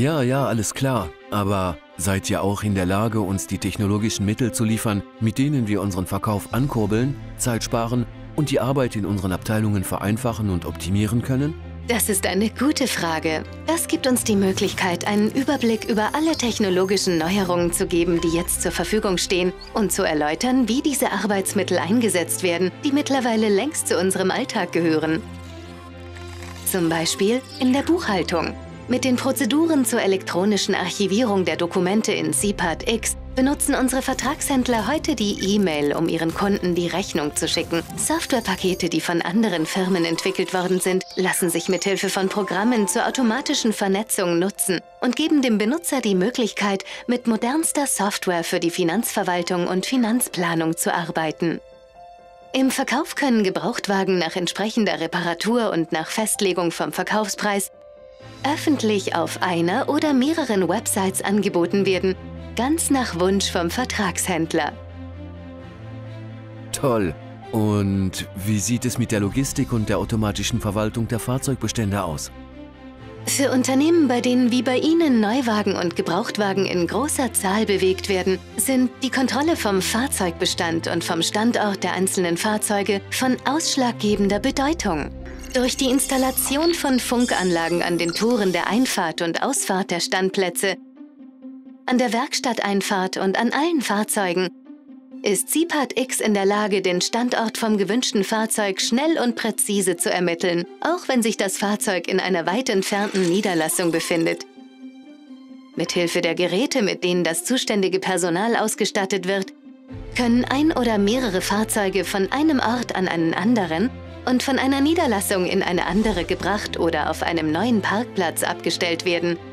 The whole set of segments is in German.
Ja, ja, alles klar. Aber seid ihr auch in der Lage, uns die technologischen Mittel zu liefern, mit denen wir unseren Verkauf ankurbeln, Zeit sparen und die Arbeit in unseren Abteilungen vereinfachen und optimieren können? Das ist eine gute Frage. Das gibt uns die Möglichkeit, einen Überblick über alle technologischen Neuerungen zu geben, die jetzt zur Verfügung stehen und zu erläutern, wie diese Arbeitsmittel eingesetzt werden, die mittlerweile längst zu unserem Alltag gehören. Zum Beispiel in der Buchhaltung. Mit den Prozeduren zur elektronischen Archivierung der Dokumente in CPAT X benutzen unsere Vertragshändler heute die E-Mail, um ihren Kunden die Rechnung zu schicken. Softwarepakete, die von anderen Firmen entwickelt worden sind, lassen sich mithilfe von Programmen zur automatischen Vernetzung nutzen und geben dem Benutzer die Möglichkeit, mit modernster Software für die Finanzverwaltung und Finanzplanung zu arbeiten. Im Verkauf können Gebrauchtwagen nach entsprechender Reparatur und nach Festlegung vom Verkaufspreis öffentlich auf einer oder mehreren Websites angeboten werden ganz nach Wunsch vom Vertragshändler. Toll. Und wie sieht es mit der Logistik und der automatischen Verwaltung der Fahrzeugbestände aus? Für Unternehmen, bei denen wie bei Ihnen Neuwagen und Gebrauchtwagen in großer Zahl bewegt werden, sind die Kontrolle vom Fahrzeugbestand und vom Standort der einzelnen Fahrzeuge von ausschlaggebender Bedeutung. Durch die Installation von Funkanlagen an den Toren der Einfahrt und Ausfahrt der Standplätze an der Werkstatteinfahrt und an allen Fahrzeugen ist CPAT X in der Lage, den Standort vom gewünschten Fahrzeug schnell und präzise zu ermitteln, auch wenn sich das Fahrzeug in einer weit entfernten Niederlassung befindet. Mithilfe der Geräte, mit denen das zuständige Personal ausgestattet wird, können ein oder mehrere Fahrzeuge von einem Ort an einen anderen und von einer Niederlassung in eine andere gebracht oder auf einem neuen Parkplatz abgestellt werden –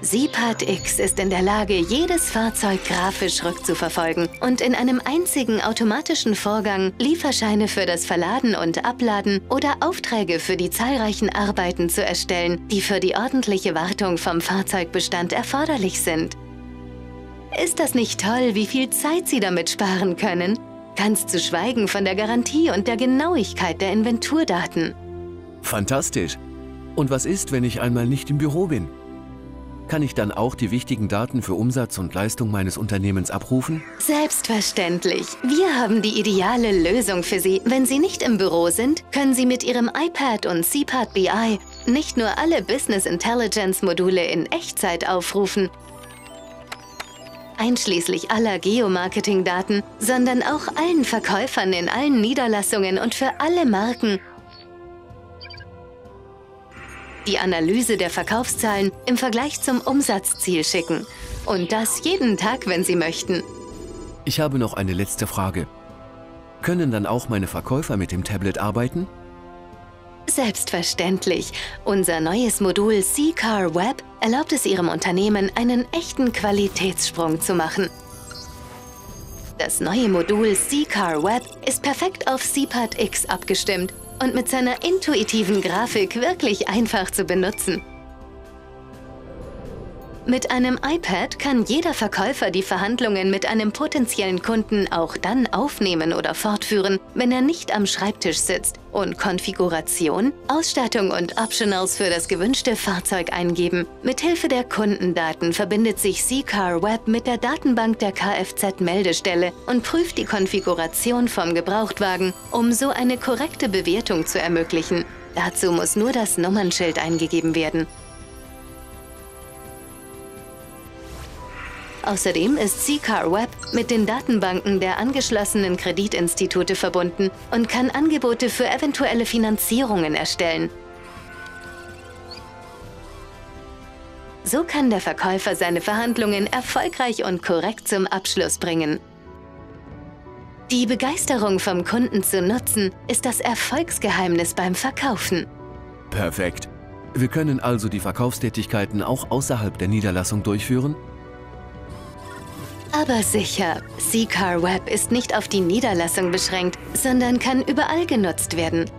SIPAT X ist in der Lage, jedes Fahrzeug grafisch rückzuverfolgen und in einem einzigen automatischen Vorgang Lieferscheine für das Verladen und Abladen oder Aufträge für die zahlreichen Arbeiten zu erstellen, die für die ordentliche Wartung vom Fahrzeugbestand erforderlich sind. Ist das nicht toll, wie viel Zeit Sie damit sparen können? Ganz zu schweigen von der Garantie und der Genauigkeit der Inventurdaten. Fantastisch. Und was ist, wenn ich einmal nicht im Büro bin? Kann ich dann auch die wichtigen Daten für Umsatz und Leistung meines Unternehmens abrufen? Selbstverständlich. Wir haben die ideale Lösung für Sie. Wenn Sie nicht im Büro sind, können Sie mit Ihrem iPad und CPAD BI nicht nur alle Business Intelligence Module in Echtzeit aufrufen, einschließlich aller Geomarketing-Daten, sondern auch allen Verkäufern in allen Niederlassungen und für alle Marken die Analyse der Verkaufszahlen im Vergleich zum Umsatzziel schicken. Und das jeden Tag, wenn Sie möchten. Ich habe noch eine letzte Frage. Können dann auch meine Verkäufer mit dem Tablet arbeiten? Selbstverständlich. Unser neues Modul C-Car Web erlaubt es Ihrem Unternehmen, einen echten Qualitätssprung zu machen. Das neue Modul C-Car Web ist perfekt auf CPAD X abgestimmt und mit seiner intuitiven Grafik wirklich einfach zu benutzen. Mit einem iPad kann jeder Verkäufer die Verhandlungen mit einem potenziellen Kunden auch dann aufnehmen oder fortführen, wenn er nicht am Schreibtisch sitzt und Konfiguration, Ausstattung und Optionals für das gewünschte Fahrzeug eingeben. Mithilfe der Kundendaten verbindet sich C-Car Web mit der Datenbank der Kfz-Meldestelle und prüft die Konfiguration vom Gebrauchtwagen, um so eine korrekte Bewertung zu ermöglichen. Dazu muss nur das Nummernschild eingegeben werden. Außerdem ist CCAR Web mit den Datenbanken der angeschlossenen Kreditinstitute verbunden und kann Angebote für eventuelle Finanzierungen erstellen. So kann der Verkäufer seine Verhandlungen erfolgreich und korrekt zum Abschluss bringen. Die Begeisterung vom Kunden zu nutzen, ist das Erfolgsgeheimnis beim Verkaufen. Perfekt. Wir können also die Verkaufstätigkeiten auch außerhalb der Niederlassung durchführen? Aber sicher, C-Car Web ist nicht auf die Niederlassung beschränkt, sondern kann überall genutzt werden.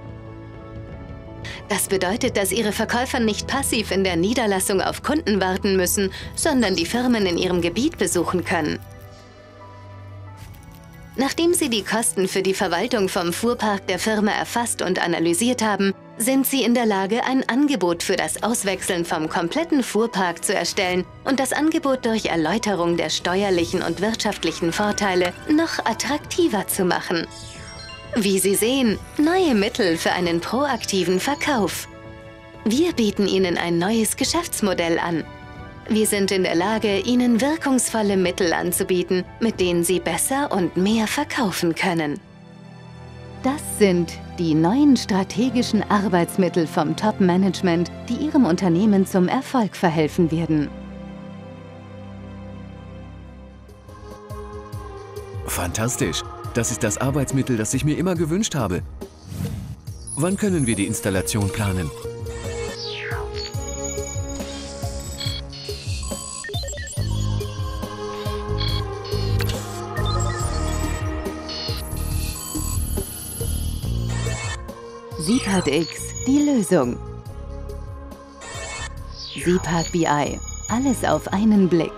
Das bedeutet, dass Ihre Verkäufer nicht passiv in der Niederlassung auf Kunden warten müssen, sondern die Firmen in ihrem Gebiet besuchen können. Nachdem Sie die Kosten für die Verwaltung vom Fuhrpark der Firma erfasst und analysiert haben, sind Sie in der Lage, ein Angebot für das Auswechseln vom kompletten Fuhrpark zu erstellen und das Angebot durch Erläuterung der steuerlichen und wirtschaftlichen Vorteile noch attraktiver zu machen. Wie Sie sehen, neue Mittel für einen proaktiven Verkauf. Wir bieten Ihnen ein neues Geschäftsmodell an. Wir sind in der Lage, Ihnen wirkungsvolle Mittel anzubieten, mit denen Sie besser und mehr verkaufen können. Das sind die neuen strategischen Arbeitsmittel vom Top-Management, die Ihrem Unternehmen zum Erfolg verhelfen werden. Fantastisch. Das ist das Arbeitsmittel, das ich mir immer gewünscht habe. Wann können wir die Installation planen? SIPAD X, die Lösung. SIPAD BI, alles auf einen Blick.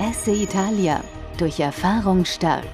Esse Italia, durch Erfahrung stark.